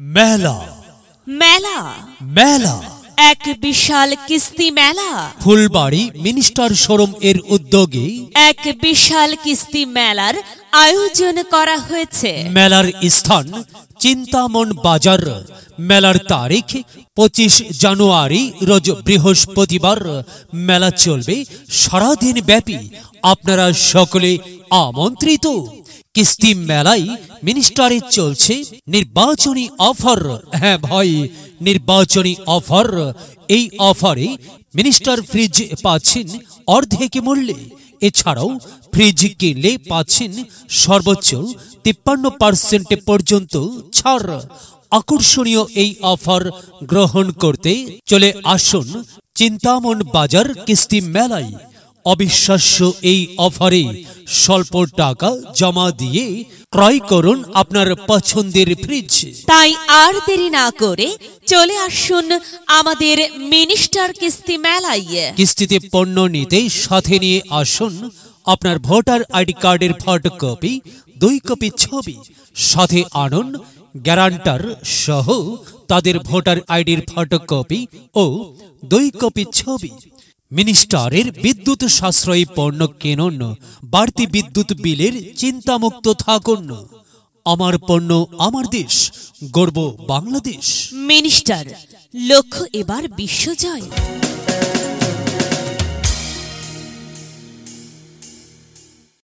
মেলা। মেলা। মেলা। এক বিশাল কিস্তি মেলা। ফুলবাড়ি মিনিস্টার শোরুম এর উদ্যোগে এক বিশাল কিস্তি মেলার আয়োজন করা হয়েছে। মেলার স্থান চিন্তামন বাজার। মেলার তারিখ পঁচিশ জানুয়ারি রোজ বৃহস্পতিবার। মেলা চলবে সারাদিন ব্যাপী। আপনারা সকলে আমন্ত্রিত। কিস্তি মেলায় মিনিস্টারে চলছে নির্বাচনী অফার হ্যাঁ ভাই, নির্বাচনী অফার এই অফারে মিনিস্টার ফ্রিজ পাচ্ছেন অর্ধেক মূল্যে। এছাড়াও ফ্রিজ কিনলে পাচ্ছেন সর্বোচ্চ তিপ্পান্ন পার্সেন্ট পর্যন্ত ছাড়। আকর্ষণীয় এই অফার গ্রহণ করতে চলে আসুন চিন্তামন বাজার কিস্তি মেলায়। অবিশ্বাস্য এই অফারে স্বল্প টাকা জমা দিয়ে ক্রয় করুন আপনার পছন্দের ফ্রিজ তাই আর দেরি না করে চলে আসুন আমাদের মিনিস্টার কিস্তি মেলায়। কিস্তিতে পণ্য নিতে সাথে নিয়ে আসুন আপনার ভোটার আইডি কার্ডের ফটোকপি দুই কপি ছবি সাথে আনুন গ্যারান্টার সহ তাদের ভোটার আইডির ফটোকপি ও দুই কপি ছবি। মিনিস্টারের বিদ্যুৎ সাশ্রয়ী পণ্য কেনন, বাড়তি বিদ্যুৎ বিলের চিন্তামুক্ত থাকুন। আমার পণ্য আমার দেশ, গর্ব বাংলাদেশ। মিনিস্টার, লক্ষ্য এবার বিশ্বজয়